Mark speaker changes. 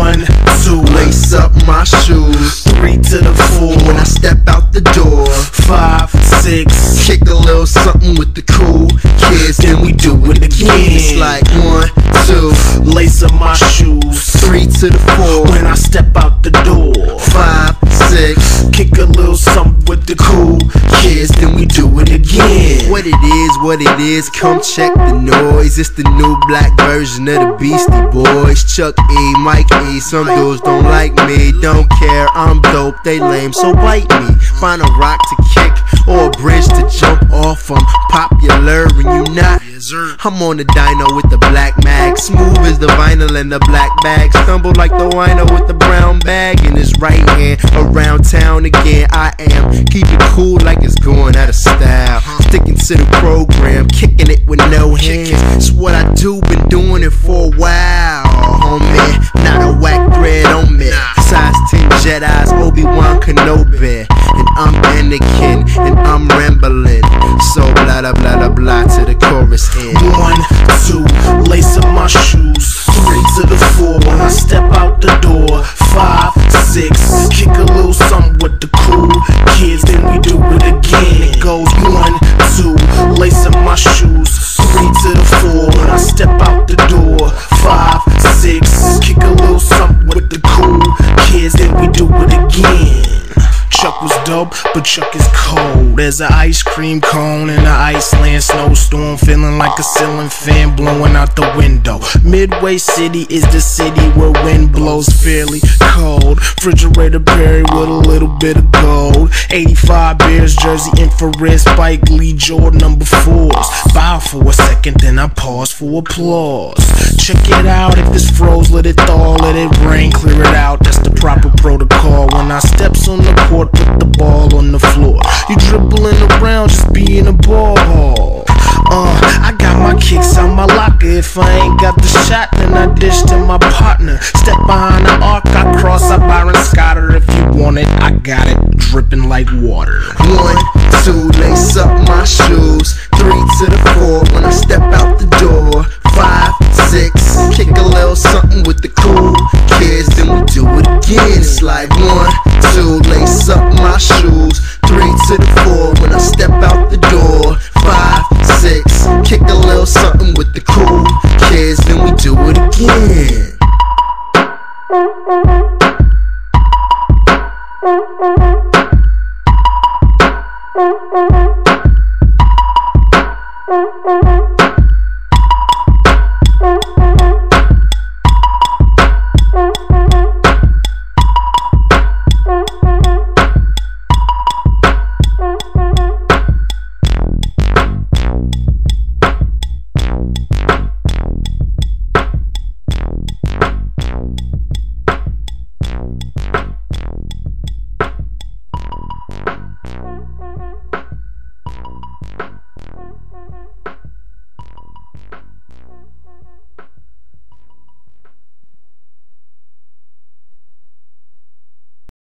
Speaker 1: One, two,
Speaker 2: Lace up my shoes.
Speaker 1: three to the four.
Speaker 2: When I step out the door,
Speaker 1: Five, six,
Speaker 2: kick a little something with the cool kids, then we do it again. It's like one, two,
Speaker 1: lace up my shoes.
Speaker 2: three to the four,
Speaker 1: When I step out the door,
Speaker 2: five, six,
Speaker 1: kick a little something with the cool
Speaker 2: kids, then we.
Speaker 1: What
Speaker 2: it is, what it is, come check the noise. It's the new black version of the Beastie Boys. Chuck E, Mike E. Some dudes don't like me, don't care. I'm dope, they lame, so bite me. Find a rock to kick or a bridge to jump off. I'm popular and you not. I'm on the dyno with the black mag, smooth as the vinyl and the black bag. Stumble like the wino with the brown bag in his right hand. Around town again, I am. Keep it cool like it's going out of style. Sticking to the program, kicking it with no hands. It's what I do, been doing it for a while. Homie, not a whack thread on me. Size 10 Jedi's, Obi Wan Kenobi. And I'm Anakin, and I'm rambling. So blah blah blah blah blah to the chorus end.
Speaker 1: One, two, lace up my shoes. Three to the four when I step out the door. Five, six, kick a little something with the cool kids, then we kids, then we do it again. Chuck was dope, but Chuck is cold. There's an ice cream cone in an Iceland snowstorm, feeling like a ceiling fan blowing out the window. Midway City is the city where blows fairly cold. Refrigerator Perry with a little bit of gold. 85 Bears jersey, infrared Spike Lee Jordan number fours. Bow for a second, then I pause for applause. Check it out, if this froze, let it thaw, let it rain, clear it out. That's the proper protocol. When I steps on the court, put the ball on If I ain't got the shot, then I dish to my partner. Step behind the arc, I cross, I Byron Scotter. If you want it, I got it, dripping like water.
Speaker 2: One, two, lace up my shoes. Three to the four when I step out the door. Five, six, kick a little something with the cool kids, then we do it again. It's like one, two, lace up my shoes. Three to the four when I step out the door. Five, six, kick a little something with the cool do it again.